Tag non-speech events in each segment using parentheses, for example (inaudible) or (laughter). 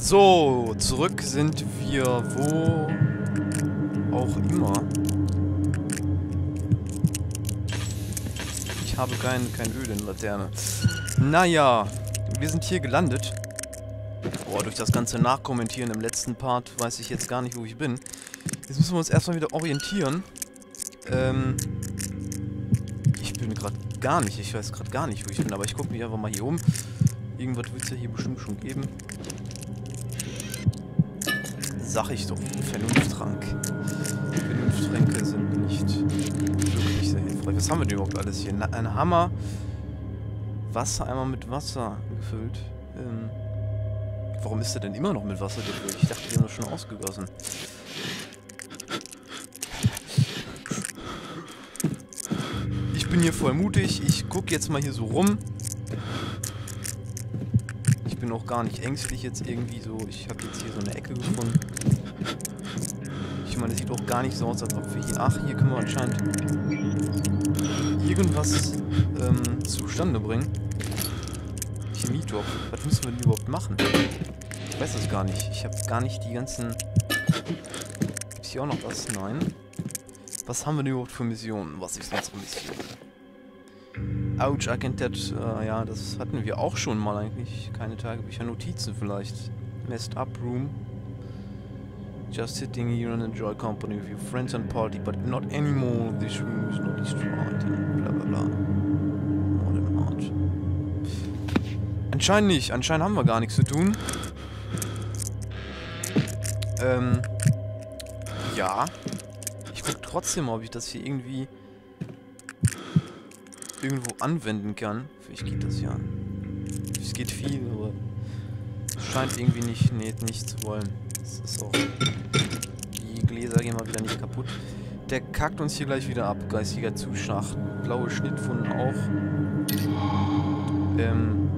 So, zurück sind wir wo auch immer. Ich habe kein, kein Öl in Laterne. Naja, wir sind hier gelandet. Boah, durch das ganze Nachkommentieren im letzten Part weiß ich jetzt gar nicht, wo ich bin. Jetzt müssen wir uns erstmal wieder orientieren. Ähm, ich bin gerade gar nicht, ich weiß gerade gar nicht, wo ich bin, aber ich gucke mich einfach mal hier um. Irgendwas wird es ja hier bestimmt schon geben. Sag ich doch, Vernunfttrank. Vernunfttränke sind nicht wirklich sehr hilfreich. Was haben wir denn überhaupt alles hier? ein Hammer, Wassereimer mit Wasser gefüllt. Ähm, warum ist der denn immer noch mit Wasser gefüllt? Ich dachte, die haben das schon ausgegossen. Ich bin hier voll mutig. Ich gucke jetzt mal hier so rum. Bin auch gar nicht ängstlich jetzt irgendwie so. Ich habe jetzt hier so eine Ecke gefunden. Ich meine, es sieht auch gar nicht so aus, als ob wir hier... Ach, hier können wir anscheinend irgendwas ähm, zustande bringen. Chemiedrop. Was müssen wir denn überhaupt machen? Ich weiß das gar nicht. Ich habe gar nicht die ganzen... Ist hier auch noch was? Nein. Was haben wir denn überhaupt für Missionen? Was ist unsere Mission? Ouch, I can touch. Uh, ja, das hatten wir auch schon mal eigentlich. Keine Tagebücher, Notizen vielleicht. Messed up room. Just sitting here and enjoy company with your friends and party, but not anymore. This room is not destroyed. Bla bla bla. Modern Art. Anscheinend nicht. Anscheinend haben wir gar nichts zu tun. Ähm. Ja. Ich guck trotzdem ob ich das hier irgendwie irgendwo anwenden kann. Vielleicht geht das ja. Es geht viel, aber scheint irgendwie nicht, nee, nicht zu wollen. Das ist auch... Die Gläser gehen mal wieder nicht kaputt. Der kackt uns hier gleich wieder ab. Geistiger Zuschlag. Blaue Schnittfunden auch. Ähm...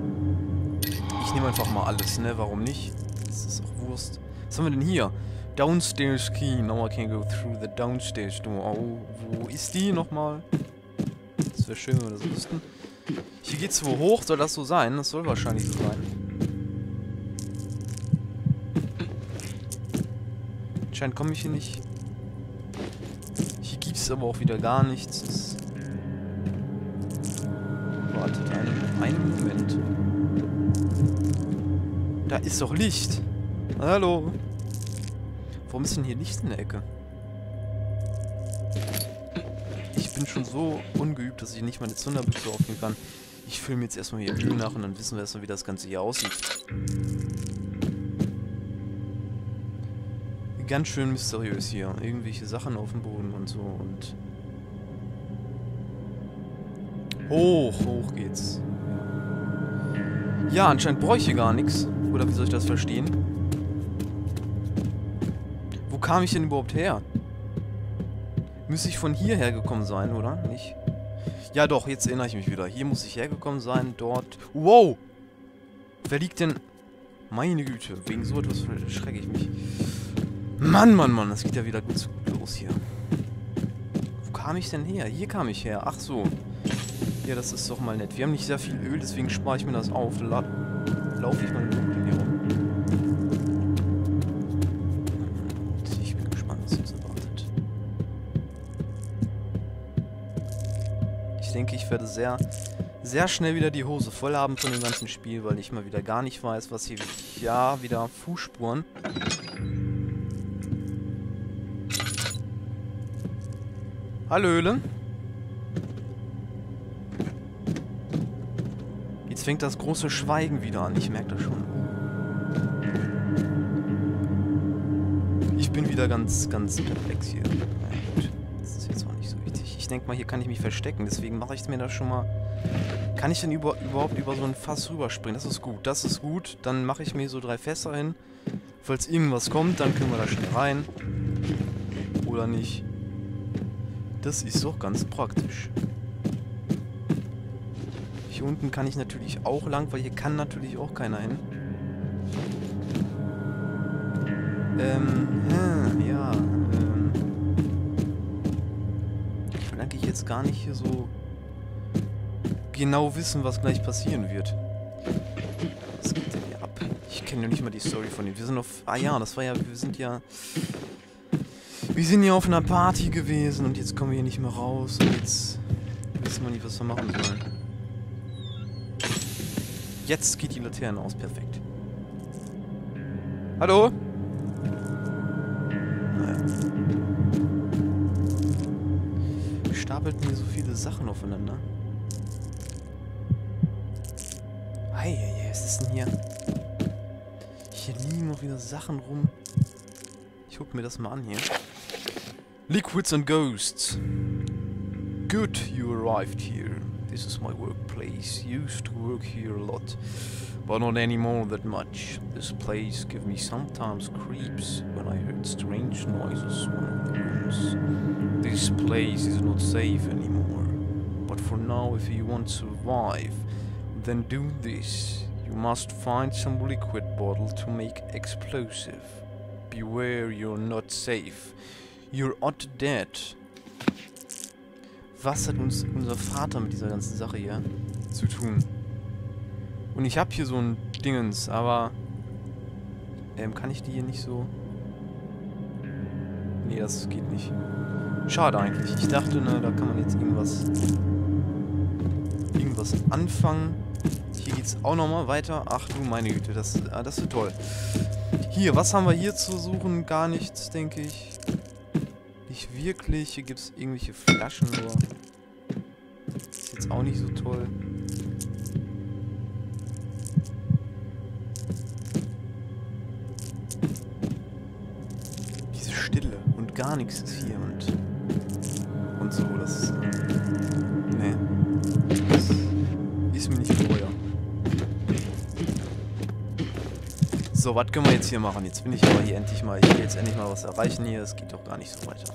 Ich nehme einfach mal alles, ne? Warum nicht? Das ist auch Wurst. Was haben wir denn hier? Downstairs key. Now I can go through the downstairs door. Oh, wo ist die nochmal? Wäre schön, wenn wir das wüssten. Hier geht's wo hoch. Soll das so sein? Das soll wahrscheinlich so sein. Anscheinend komme ich hier nicht. Hier gibt's aber auch wieder gar nichts. Das Wartet einen, einen Moment. Da ist doch Licht. Hallo. Warum ist denn hier Licht in der Ecke? Ich bin schon so ungeübt, dass ich nicht meine Zunderbüchse aufnehmen kann. Ich filme jetzt erstmal hier Öl nach und dann wissen wir erstmal, wie das Ganze hier aussieht. Ganz schön mysteriös hier. Irgendwelche Sachen auf dem Boden und so und... Hoch, hoch geht's. Ja, anscheinend brauche ich hier gar nichts. Oder wie soll ich das verstehen? Wo kam ich denn überhaupt her? Müsste ich von hierher gekommen sein, oder? Nicht? Ja doch, jetzt erinnere ich mich wieder. Hier muss ich hergekommen sein, dort... Wow! Wer liegt denn... Meine Güte, wegen so etwas schrecke ich mich. Mann, Mann, Mann, das geht ja wieder gut, gut los hier. Wo kam ich denn her? Hier kam ich her. Ach so. Ja, das ist doch mal nett. Wir haben nicht sehr viel Öl, deswegen spare ich mir das auf. La laufe ich mal hier Ich denke, ich werde sehr, sehr schnell wieder die Hose voll haben von dem ganzen Spiel, weil ich mal wieder gar nicht weiß, was hier... Ja, wieder Fußspuren. Hallöle. Jetzt fängt das große Schweigen wieder an. Ich merke das schon. Ich bin wieder ganz, ganz perplex hier. Ja, gut. Denke mal, hier kann ich mich verstecken. Deswegen mache ich mir das schon mal... Kann ich denn über, überhaupt über so ein Fass rüberspringen? Das ist gut. Das ist gut. Dann mache ich mir so drei Fässer hin. Falls irgendwas kommt, dann können wir da schnell rein. Oder nicht. Das ist doch ganz praktisch. Hier unten kann ich natürlich auch lang, weil hier kann natürlich auch keiner hin. Ähm, ja, jetzt gar nicht hier so genau wissen, was gleich passieren wird. Was geht denn hier ab? Ich kennen ja nicht mal die Story von ihm. Wir sind auf... Ah ja, das war ja... Wir sind ja... Wir sind ja auf einer Party gewesen und jetzt kommen wir hier nicht mehr raus und jetzt wissen wir nicht, was wir machen sollen. Jetzt geht die Laterne aus. Perfekt. Hallo? Stapelten hier so viele Sachen aufeinander. Hey, was ist denn hier? Hier liegen noch wieder Sachen rum. Ich guck mir das mal an hier. Liquids and Ghosts. Good you arrived here. This is my workplace. Used to work here a lot. But not anymore that much. This place give me sometimes creeps when I heard strange noises one of the rooms. This place is not safe anymore. But for now, if you want to survive, then do this. You must find some liquid bottle to make explosive. Beware you're not safe. You're not dead. Was hat uns unser Vater mit dieser ganzen Sache hier zu tun? Und ich habe hier so ein Dingens, aber... Ähm, kann ich die hier nicht so... Nee, das geht nicht. Schade eigentlich. Ich dachte, ne, da kann man jetzt irgendwas... Irgendwas anfangen. Hier geht's auch nochmal weiter. Ach du meine Güte, das, ah, das wird toll. Hier, was haben wir hier zu suchen? Gar nichts, denke ich. Nicht wirklich. Hier gibt es irgendwelche Flaschen, aber... Ist jetzt auch nicht so toll. Gar nichts ist hier und... Und so, das... Nee. Das ist mir nicht vorher. So, was können wir jetzt hier machen? Jetzt bin ich aber hier endlich mal... Ich will jetzt endlich mal was erreichen hier. Es geht doch gar nicht so weiter.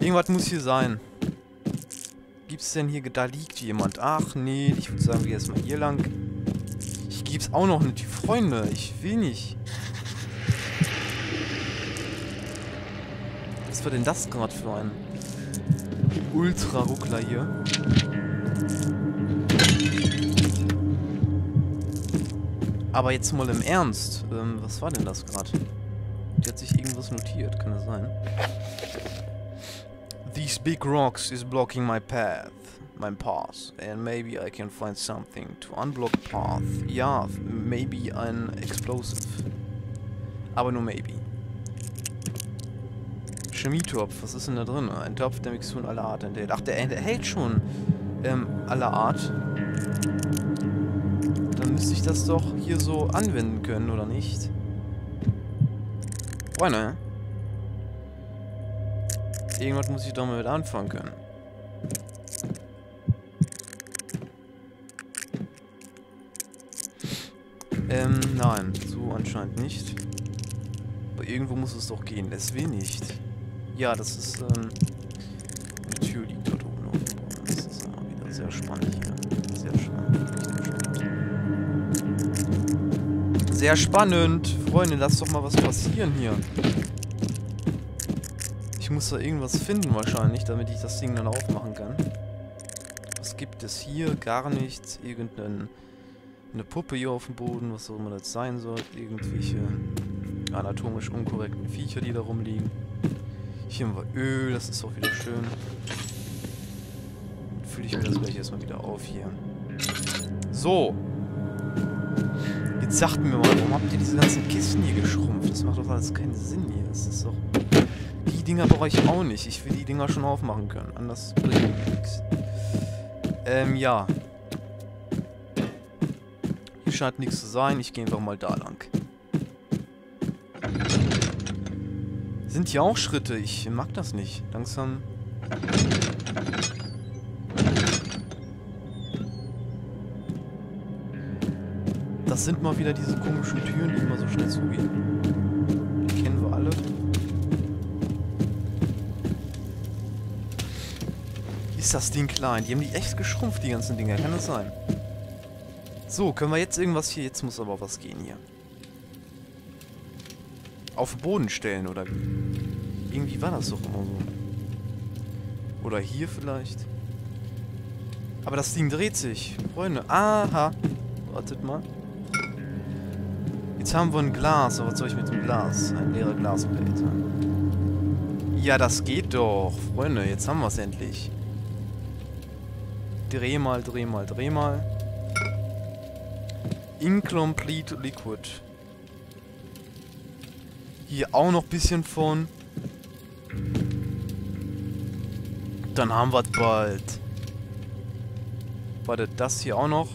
Irgendwas muss hier sein. Gibt's denn hier... Da liegt jemand. Ach, nee. Ich würde sagen, wir gehen erstmal hier lang. Ich gib's auch noch nicht. Freunde, ich will nicht. War denn das gerade für ein... Ultra-Ruckler hier? Aber jetzt mal im Ernst. Ähm, was war denn das gerade? Die hat sich irgendwas notiert, kann das sein? These big rocks is blocking my path. My path. And maybe I can find something to unblock path. Ja, maybe ein explosive. Aber nur maybe. Chemietopf, was ist denn da drin? Ein Topf, der Mixturen aller Art enthält. Ach, der enthält schon ähm, aller Art müsste ich das doch hier so anwenden können, oder nicht? Freunde. Irgendwas muss ich doch mal mit anfangen können. Ähm, nein. So anscheinend nicht. Aber irgendwo muss es doch gehen. Es will nicht. Ja, das ist, ähm... Eine Tür liegt dort oben auf dem Boden. Das ist immer wieder sehr spannend hier. Sehr spannend. Sehr spannend. Freunde, lass doch mal was passieren hier. Ich muss da irgendwas finden wahrscheinlich, damit ich das Ding dann aufmachen kann. Was gibt es hier? Gar nichts. Irgendeine eine Puppe hier auf dem Boden, was auch immer das sein soll. Irgendwelche anatomisch unkorrekten Viecher, die da rumliegen. Hier haben wir Öl, das ist auch wieder schön. Fülle ich mir das gleich erstmal wieder auf hier. So. Jetzt sagt mir mal, warum habt ihr diese ganzen Kisten hier geschrumpft? Das macht doch alles keinen Sinn hier. Das ist doch... Die Dinger brauche ich auch nicht. Ich will die Dinger schon aufmachen können. Anders bringt mir nichts. Ähm, ja. Hier scheint nichts zu sein. Ich gehe einfach mal da lang. Sind hier auch Schritte? Ich mag das nicht. Langsam... Das sind mal wieder diese komischen Türen, die immer so schnell zugehen. Die kennen wir alle. Ist das Ding klein? Die haben die echt geschrumpft, die ganzen Dinger. Kann das sein? So, können wir jetzt irgendwas hier... Jetzt muss aber was gehen hier. Auf den Boden stellen, oder wie? Irgendwie war das doch immer so. Oder hier vielleicht. Aber das Ding dreht sich. Freunde. Aha. Wartet mal. Jetzt haben wir ein Glas. Aber was soll ich mit dem Glas? Ein leerer Glasplate. Ja, das geht doch. Freunde, jetzt haben wir es endlich. Dreh mal, dreh mal, dreh mal. Incomplete Liquid. Hier auch noch ein bisschen von. Dann haben wir es bald. Warte, das hier auch noch.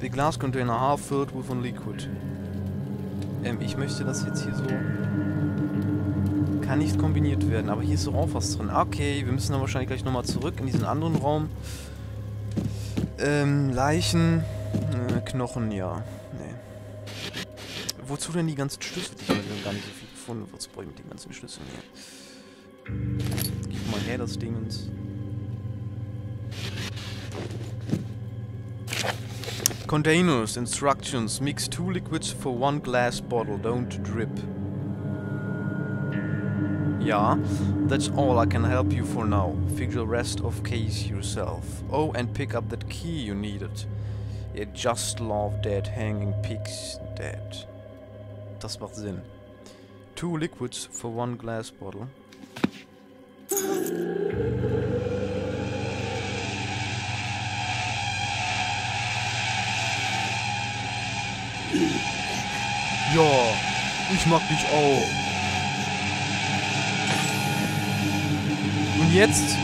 The glass container half filled with one liquid. Ähm, ich möchte das jetzt hier so... Kann nicht kombiniert werden, aber hier ist so auch was drin. Okay, wir müssen dann wahrscheinlich gleich nochmal zurück in diesen anderen Raum. Ähm, Leichen... Äh, Knochen, ja. Wozu denn die ganzen Schlüssel? Ich habe gar nicht so viel gefunden. Was brauche ich mit den ganzen Schlüsseln hier? Gib mal her das Dingens. Containers, instructions, mix two liquids for one glass bottle, don't drip. Yeah, that's all I can help you for now. Figure the rest of case yourself. Oh, and pick up that key you needed. You just love dead hanging pigs dead. Das macht Sinn. Two liquids for one glass bottle. Ja, ich mag dich auch. Und jetzt?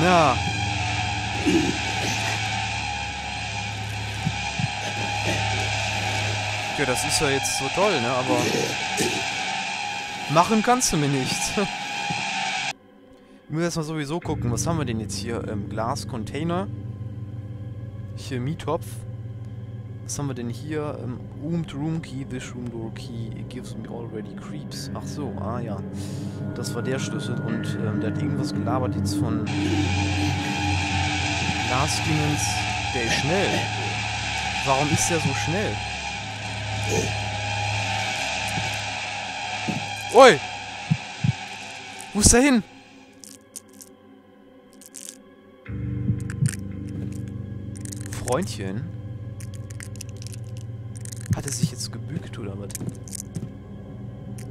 Na. Ja, das ist ja jetzt so toll, ne? Aber machen kannst du mir nichts. (laughs) Ich muss erstmal sowieso gucken, was haben wir denn jetzt hier? Ähm, Glas, Container. Chemietopf. Was haben wir denn hier? Um, Oomed Room Key, this room door key, it gives me already creeps. Ach so, ah ja. Das war der Schlüssel und ähm, der hat irgendwas gelabert jetzt von Glasdingens. Der ist schnell. Warum ist der so schnell? Oi! Wo ist der hin? Freundchen? Hat er sich jetzt gebückt oder was?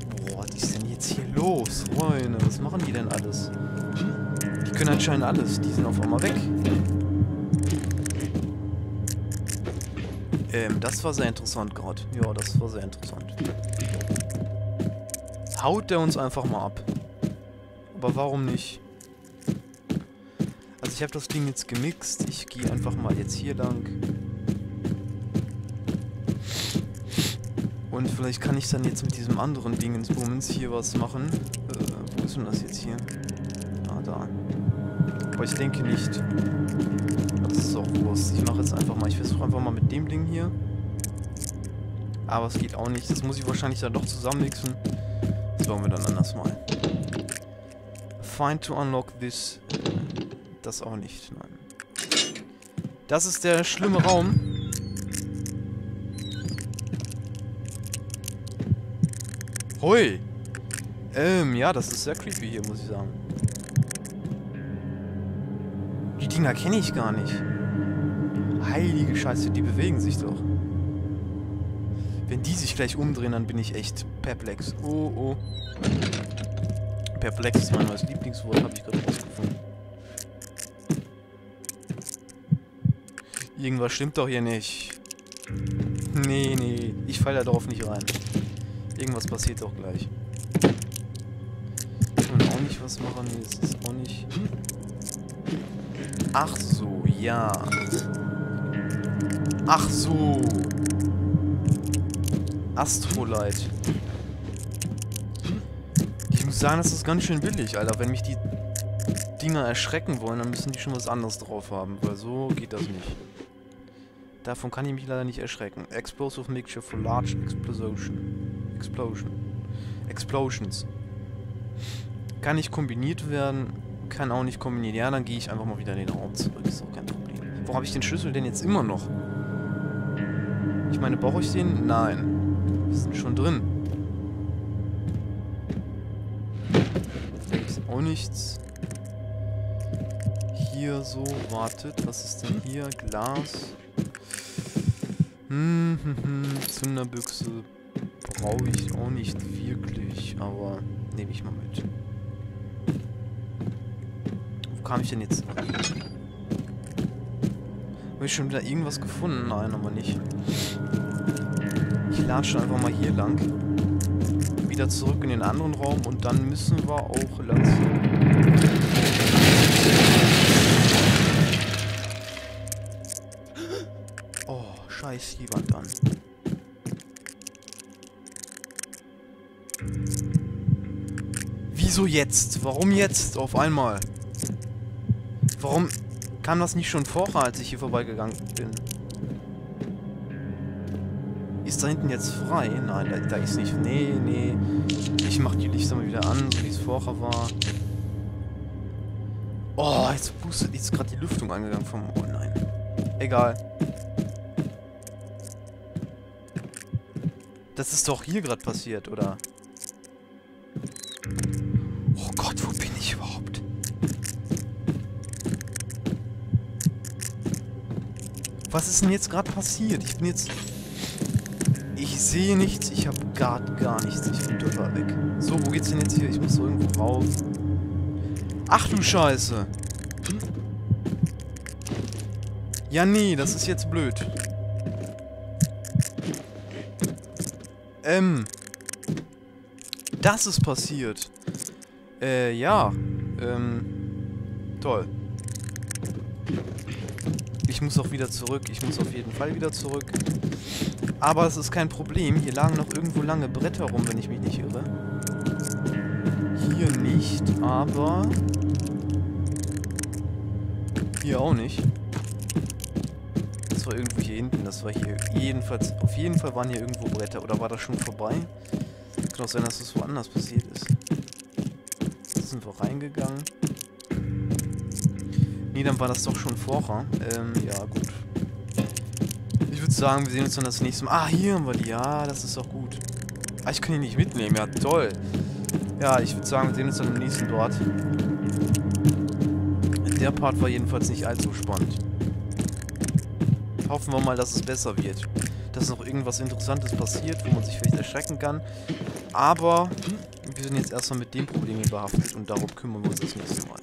Boah, was ist denn jetzt hier los? Freunde, was machen die denn alles? Die können anscheinend alles. Die sind auf einmal weg. Ähm, das war sehr interessant gerade. Ja, das war sehr interessant. Haut der uns einfach mal ab. Aber warum nicht? Also ich habe das Ding jetzt gemixt. Ich gehe einfach mal jetzt hier lang. Und vielleicht kann ich dann jetzt mit diesem anderen Ding ins Bummens hier was machen. Äh, wo ist denn das jetzt hier? Ah, da. Aber ich denke nicht. Ist auch Wurst. Ich mache jetzt einfach mal. Ich versuche einfach mal mit dem Ding hier. Aber es geht auch nicht. Das muss ich wahrscheinlich dann doch zusammenmixen. Das bauen wir dann anders mal. Find to unlock this. Das auch nicht, nein. Das ist der schlimme Raum. Hui. Ähm, ja, das ist sehr creepy hier, muss ich sagen. Die Dinger kenne ich gar nicht. Heilige Scheiße, die bewegen sich doch. Wenn die sich gleich umdrehen, dann bin ich echt perplex. Oh, oh. Perplex ist mein neues Lieblingswort, habe ich gerade rausgefunden. Irgendwas stimmt doch hier nicht. Nee, nee, ich falle da drauf nicht rein. Irgendwas passiert doch gleich. Und auch nicht was machen. Nee, das ist auch nicht... Ach so, ja. Ach so. Astrolite. Ich muss sagen, das ist ganz schön billig, Alter. Wenn mich die Dinger erschrecken wollen, dann müssen die schon was anderes drauf haben. Weil so geht das nicht. Davon kann ich mich leider nicht erschrecken. Explosive Mixture for Large Explosion. Explosion. Explosions. Kann nicht kombiniert werden, kann auch nicht kombiniert. Ja, dann gehe ich einfach mal wieder in den Raum zurück. Ist auch kein Warum habe ich den Schlüssel denn jetzt immer noch? Ich meine, brauche ich den? Nein. Wir sind schon drin. Ist auch nichts. Hier so, wartet. Was ist denn hier? Glas. Hm, hm, hm. Zunderbüchse brauche ich auch nicht wirklich, aber nehme ich mal mit. Wo kam ich denn jetzt? Habe ich schon wieder irgendwas gefunden? Nein, aber nicht. Ich latsche einfach mal hier lang. Wieder zurück in den anderen Raum und dann müssen wir auch langsam... Oh, scheiß die Wand an. Wieso jetzt? Warum jetzt auf einmal? Warum kam das nicht schon vorher, als ich hier vorbeigegangen bin? Ist da hinten jetzt frei? Nein, da, da ist nicht. Nee, nee. Ich mach die Lichter mal wieder an, so wie es vorher war. Oh, jetzt boostet jetzt gerade die Lüftung angegangen vom... Oh nein. Egal. Das ist doch hier gerade passiert, oder? Was ist denn jetzt gerade passiert? Ich bin jetzt... Ich sehe nichts, ich habe gar, gar nichts. Ich bin total weg. So, wo geht's denn jetzt hier? Ich muss irgendwo rauf. Ach du Scheiße. Ja, nee, das ist jetzt blöd. Ähm. Das ist passiert. Äh, ja. Ähm. Toll. Ich muss auch wieder zurück. Ich muss auf jeden Fall wieder zurück. Aber es ist kein Problem. Hier lagen noch irgendwo lange Bretter rum, wenn ich mich nicht irre. Hier nicht, aber... Hier auch nicht. Das war irgendwo hier hinten. Das war hier jedenfalls... Auf jeden Fall waren hier irgendwo Bretter. Oder war das schon vorbei? Kann auch sein, dass das woanders passiert ist. Da sind wir reingegangen. Nee, dann war das doch schon vorher. Ähm, ja, gut. Ich würde sagen, wir sehen uns dann das nächste Mal. Ah, hier haben wir die. Ja, das ist doch gut. Ah, ich kann die nicht mitnehmen. Ja, toll. Ja, ich würde sagen, wir sehen uns dann im nächsten dort. Der Part war jedenfalls nicht allzu spannend. Hoffen wir mal, dass es besser wird. Dass noch irgendwas Interessantes passiert, wo man sich vielleicht erschrecken kann. Aber wir sind jetzt erstmal mit dem Problem behaftet und darum kümmern wir uns das nächste Mal.